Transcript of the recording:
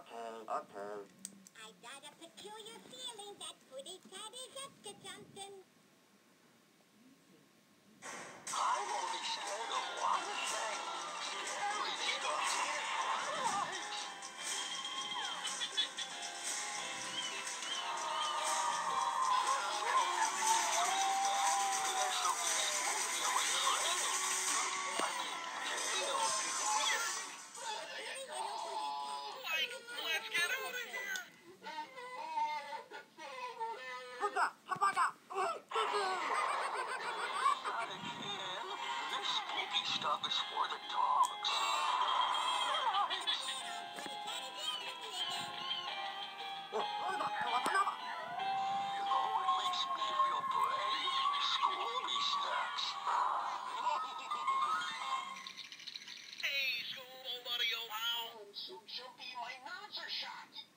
Okay, okay. Hugga, hugga, Not again. This spooky stuff is for the dogs. You know makes me feel brave? Snacks. Hey, buddy, pal. So jumpy, my nerves are shot.